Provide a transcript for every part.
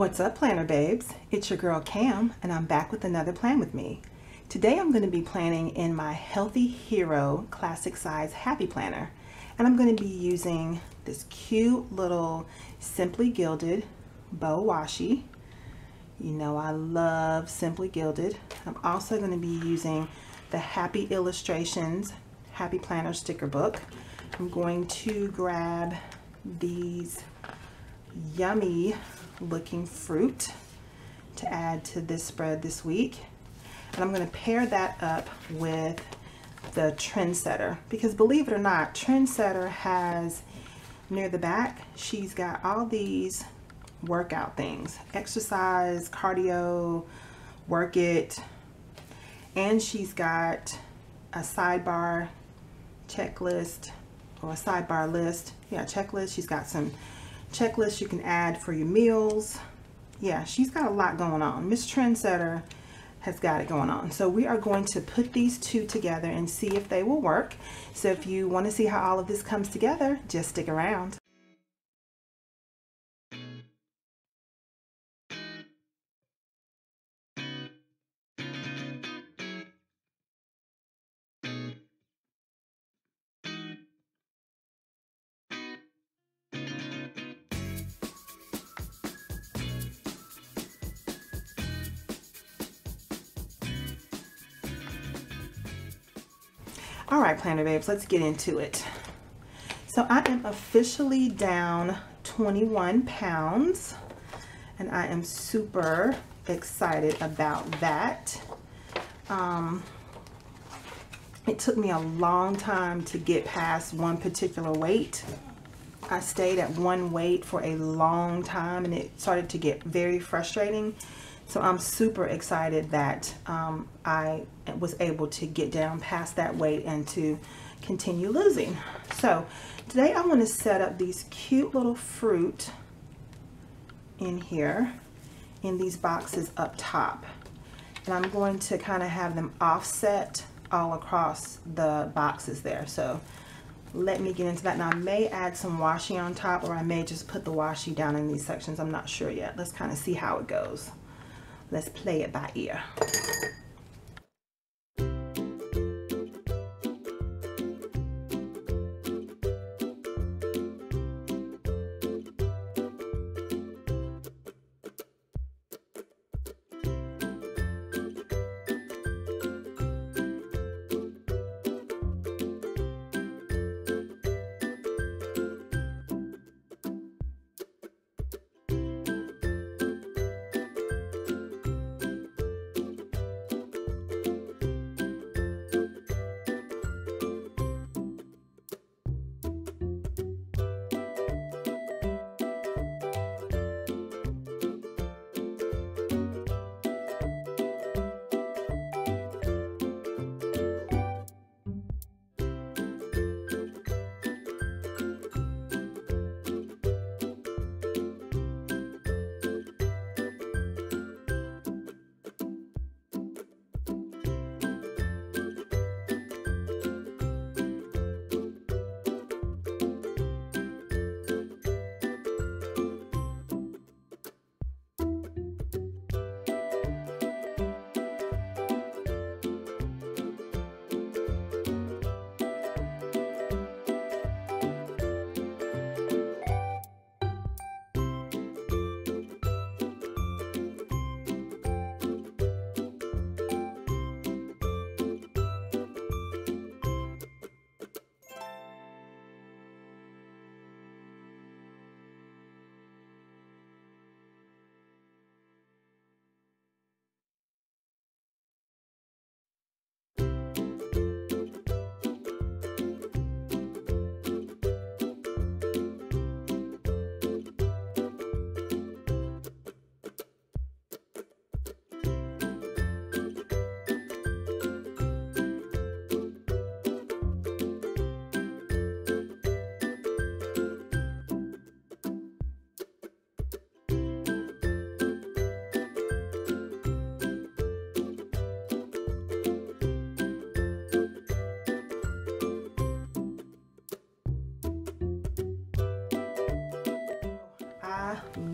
What's up, planner babes? It's your girl Cam, and I'm back with another plan with me. Today I'm going to be planning in my Healthy Hero Classic Size Happy Planner, and I'm going to be using this cute little Simply Gilded bow washi. You know I love Simply Gilded. I'm also going to be using the Happy Illustrations Happy Planner sticker book. I'm going to grab these yummy looking fruit to add to this spread this week. And I'm going to pair that up with the Trendsetter because believe it or not, Trendsetter has near the back, she's got all these workout things, exercise, cardio, work it, and she's got a sidebar checklist or a sidebar list. Yeah, checklist. She's got some checklist you can add for your meals. Yeah, she's got a lot going on. Miss Trendsetter has got it going on. So we are going to put these two together and see if they will work. So if you want to see how all of this comes together, just stick around. All right, Planner Babes, let's get into it. So I am officially down 21 pounds and I am super excited about that. Um, it took me a long time to get past one particular weight. I stayed at one weight for a long time and it started to get very frustrating so I'm super excited that um, I was able to get down past that weight and to continue losing. So today I want to set up these cute little fruit in here in these boxes up top. And I'm going to kind of have them offset all across the boxes there. So let me get into that. Now I may add some washi on top or I may just put the washi down in these sections. I'm not sure yet. Let's kind of see how it goes. Let's play it by ear.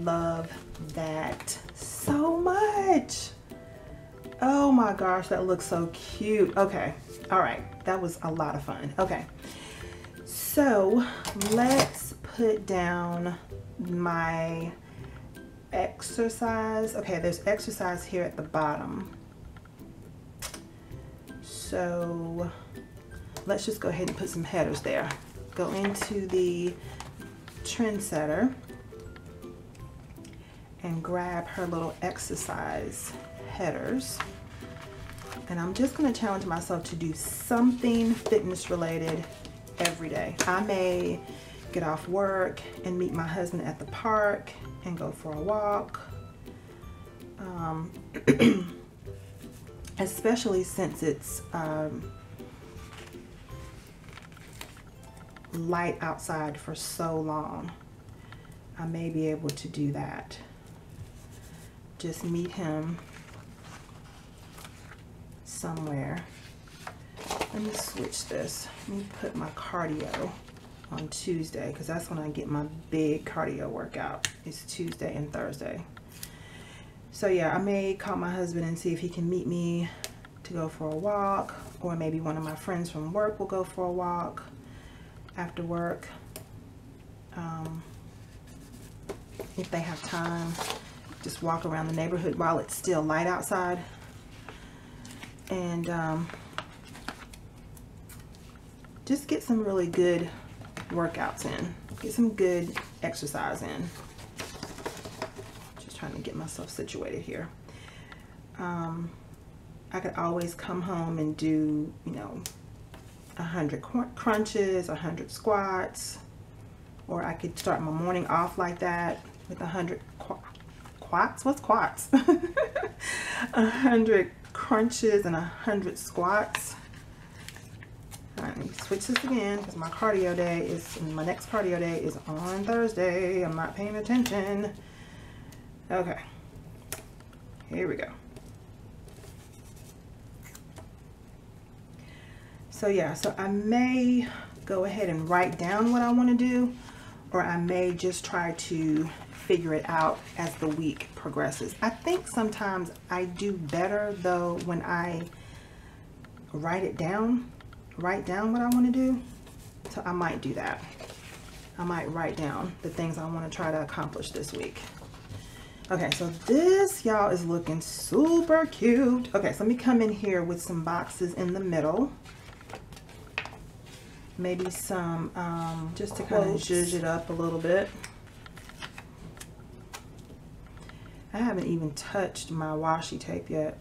Love that so much. Oh my gosh, that looks so cute. Okay, all right, that was a lot of fun. Okay, so let's put down my exercise. Okay, there's exercise here at the bottom. So let's just go ahead and put some headers there. Go into the trendsetter and grab her little exercise headers. And I'm just gonna challenge myself to do something fitness related every day. I may get off work and meet my husband at the park and go for a walk. Um, especially since it's um, light outside for so long. I may be able to do that. Just meet him somewhere. Let me switch this. Let me put my cardio on Tuesday because that's when I get my big cardio workout. It's Tuesday and Thursday. So yeah, I may call my husband and see if he can meet me to go for a walk or maybe one of my friends from work will go for a walk after work. Um, if they have time, just walk around the neighborhood while it's still light outside. And um, just get some really good workouts in. Get some good exercise in. Just trying to get myself situated here. Um, I could always come home and do, you know, 100 crunches, 100 squats, or I could start my morning off like that with 100 qu quats. What's quats? 100 crunches and a 100 squats. Let me switch this again because my cardio day is, my next cardio day is on Thursday. I'm not paying attention. Okay, here we go. So yeah, so I may go ahead and write down what I want to do, or I may just try to figure it out as the week progresses. I think sometimes I do better though when I write it down, write down what I want to do. So I might do that. I might write down the things I want to try to accomplish this week. Okay, so this, y'all, is looking super cute. Okay, so let me come in here with some boxes in the middle maybe some, um, just to kind of zhuzh it up a little bit. I haven't even touched my washi tape yet.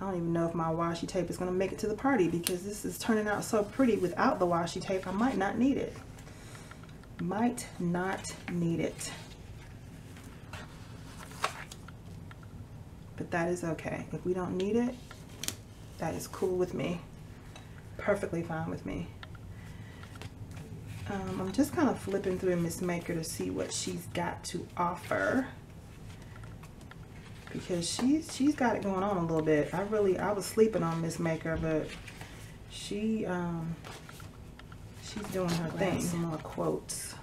I don't even know if my washi tape is going to make it to the party because this is turning out so pretty without the washi tape. I might not need it. Might not need it. But that is okay. If we don't need it, that is cool with me perfectly fine with me. Um, I'm just kind of flipping through Miss Maker to see what she's got to offer because she's she's got it going on a little bit. I really I was sleeping on Miss Maker, but she um she's doing her thing. Some more quotes.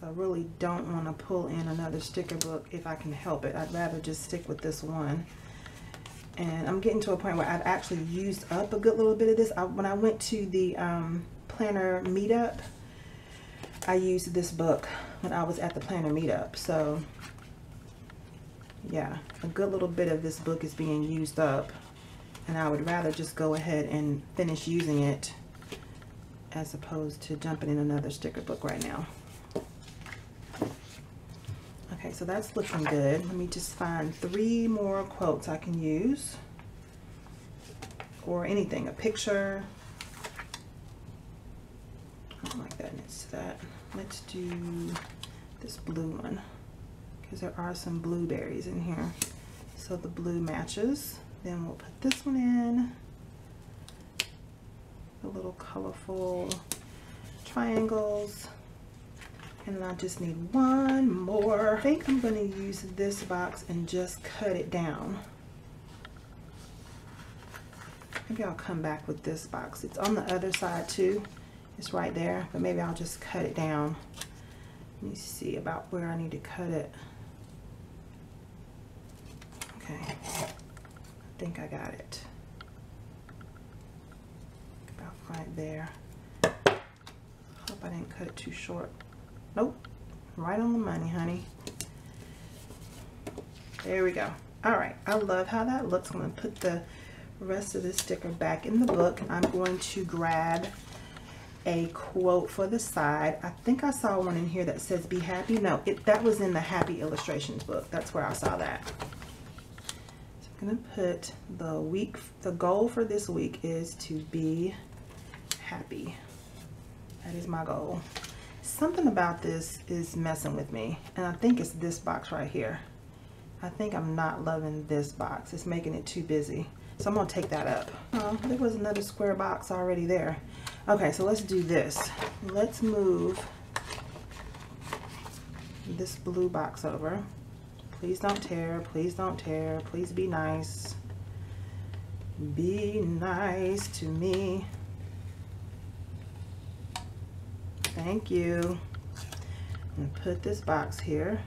So I really don't want to pull in another sticker book if I can help it. I'd rather just stick with this one and I'm getting to a point where I've actually used up a good little bit of this. I, when I went to the um, planner meetup, I used this book when I was at the planner meetup. So yeah, a good little bit of this book is being used up and I would rather just go ahead and finish using it as opposed to jumping in another sticker book right now. Okay, so that's looking good. Let me just find three more quotes I can use. Or anything, a picture. I don't like that that. Let's do this blue one. Because there are some blueberries in here. So the blue matches. Then we'll put this one in. The little colorful triangles. And I just need one more. I think I'm gonna use this box and just cut it down. Maybe I'll come back with this box. It's on the other side too. It's right there, but maybe I'll just cut it down Let me see about where I need to cut it. Okay, I think I got it. About right there. Hope I didn't cut it too short. Nope, right on the money, honey. There we go. All right, I love how that looks. I'm gonna put the rest of this sticker back in the book. I'm going to grab a quote for the side. I think I saw one in here that says be happy. No, it that was in the happy illustrations book. That's where I saw that. I'm gonna put the week, the goal for this week is to be happy. That is my goal. Something about this is messing with me. And I think it's this box right here. I think I'm not loving this box. It's making it too busy. So I'm gonna take that up. Oh, there was another square box already there. Okay, so let's do this. Let's move this blue box over. Please don't tear, please don't tear, please be nice. Be nice to me. Thank you. I'm gonna put this box here.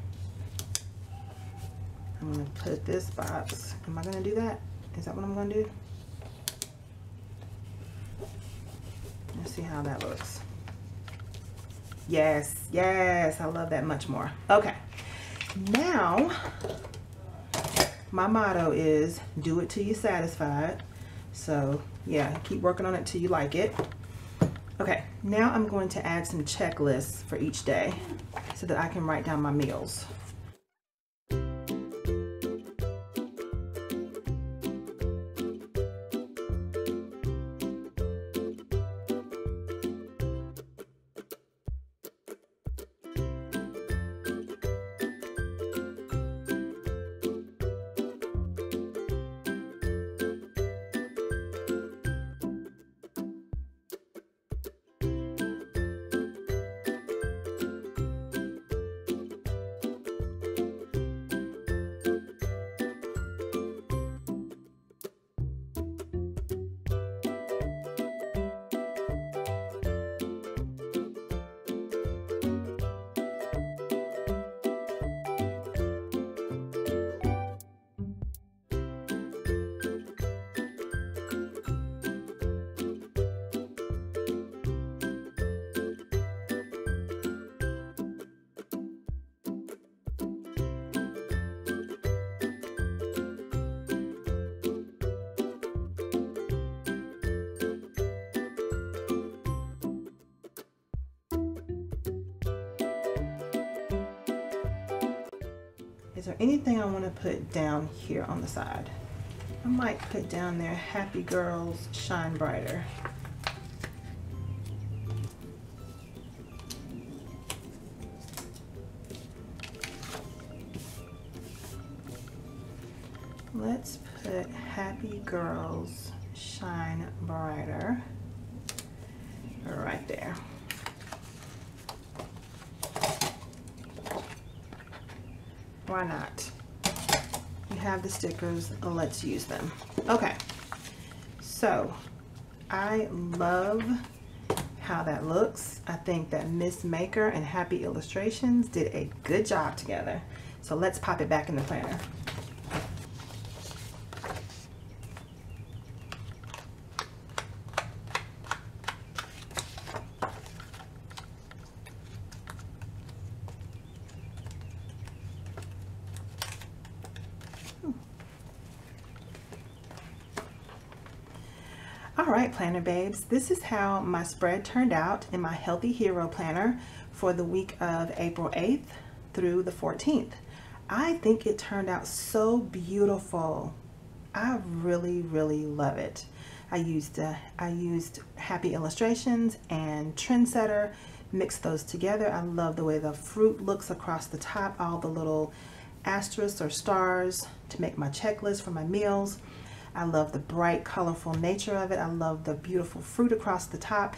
I'm gonna put this box. Am I gonna do that? Is that what I'm gonna do? Let's see how that looks. Yes, yes, I love that much more. Okay, now my motto is do it till you're satisfied. So yeah, keep working on it till you like it. Okay, now I'm going to add some checklists for each day so that I can write down my meals. Is there anything I want to put down here on the side? I might put down there, happy girls shine brighter. Let's put happy girls shine brighter right there. Why not? We have the stickers, let's use them. Okay, so I love how that looks. I think that Miss Maker and Happy Illustrations did a good job together. So let's pop it back in the planner. Planner Babes, this is how my spread turned out in my Healthy Hero Planner for the week of April 8th through the 14th. I think it turned out so beautiful. I really, really love it. I used uh, I used Happy Illustrations and Trendsetter, mixed those together. I love the way the fruit looks across the top, all the little asterisks or stars to make my checklist for my meals. I love the bright, colorful nature of it. I love the beautiful fruit across the top.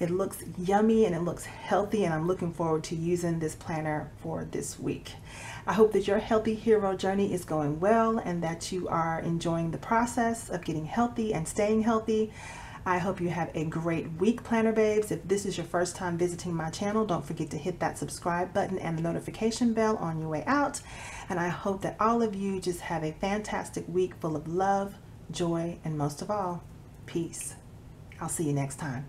It looks yummy and it looks healthy and I'm looking forward to using this planner for this week. I hope that your healthy hero journey is going well and that you are enjoying the process of getting healthy and staying healthy. I hope you have a great week, Planner Babes. If this is your first time visiting my channel, don't forget to hit that subscribe button and the notification bell on your way out. And I hope that all of you just have a fantastic week full of love, joy, and most of all, peace. I'll see you next time.